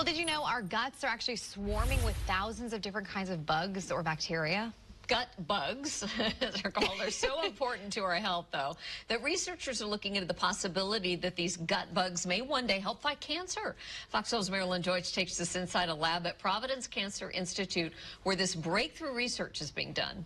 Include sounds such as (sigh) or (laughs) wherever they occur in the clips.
Well, did you know our guts are actually swarming with thousands of different kinds of bugs or bacteria? gut bugs, (laughs) as they're called, are so (laughs) important to our health, though, that researchers are looking into the possibility that these gut bugs may one day help fight cancer. Fox News' Marilyn Deutsch takes us inside a lab at Providence Cancer Institute, where this breakthrough research is being done.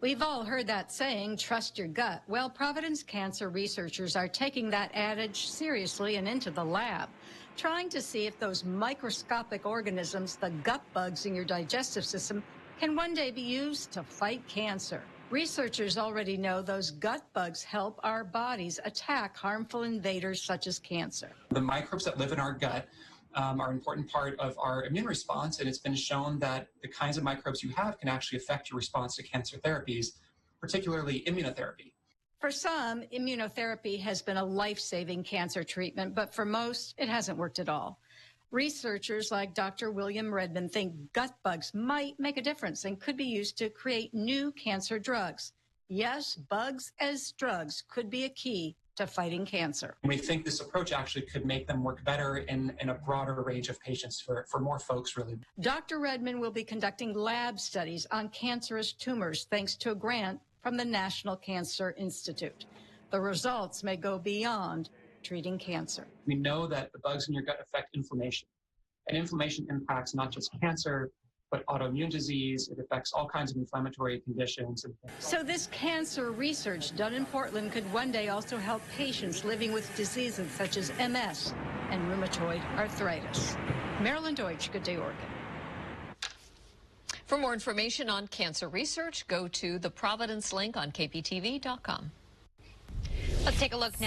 We've all heard that saying, trust your gut. Well, Providence cancer researchers are taking that adage seriously and into the lab, trying to see if those microscopic organisms, the gut bugs in your digestive system, can one day be used to fight cancer. Researchers already know those gut bugs help our bodies attack harmful invaders such as cancer. The microbes that live in our gut um, are an important part of our immune response, and it's been shown that the kinds of microbes you have can actually affect your response to cancer therapies, particularly immunotherapy. For some, immunotherapy has been a life saving cancer treatment, but for most, it hasn't worked at all. Researchers like Dr. William Redmond think gut bugs might make a difference and could be used to create new cancer drugs. Yes, bugs as drugs could be a key to fighting cancer. We think this approach actually could make them work better in, in a broader range of patients for, for more folks, really. Dr. Redmond will be conducting lab studies on cancerous tumors thanks to a grant from the National Cancer Institute. The results may go beyond treating cancer. We know that the bugs in your gut affect inflammation. And inflammation impacts not just cancer, but autoimmune disease. It affects all kinds of inflammatory conditions. So this cancer research done in Portland could one day also help patients living with diseases such as MS and rheumatoid arthritis. Marilyn Deutsch, Good Day Oregon. For more information on cancer research, go to the Providence link on kptv.com. Let's take a look now.